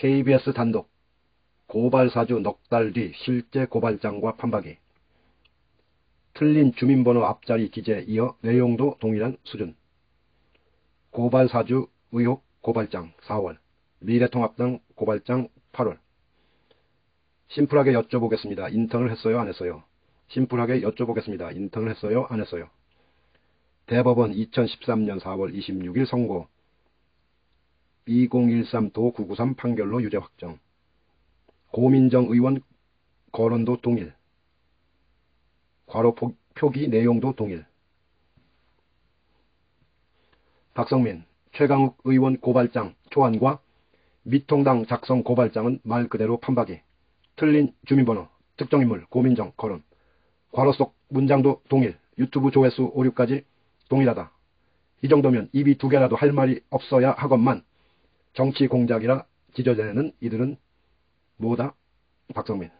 KBS 단독 고발 사주 넉 달 뒤 실제 고발장과 판박이 틀린 주민번호 앞자리 기재에 이어 내용도 동일한 수준 고발 사주 의혹 고발장 4월 미래통합당 고발장 8월 심플하게 여쭤보겠습니다. 인턴을 했어요? 안 했어요? 심플하게 여쭤보겠습니다. 인턴을 했어요? 안 했어요? 대법원 2013년 4월 26일 선고 2013도 993 판결로 유죄 확정. 고민정 의원 거론도 동일. 괄호 표기 내용도 동일. 박성민 최강욱 의원 고발장 초안과 미통당 작성 고발장은 말 그대로 판박이. 틀린 주민번호 특정인물 고민정 거론. 괄호 속 문장도 동일. 유튜브 조회수 오류까지 동일하다. 이 정도면 입이 두 개라도 할 말이 없어야 하건만 정치 공작이라 지저대는 이들은 뭐다? 박성민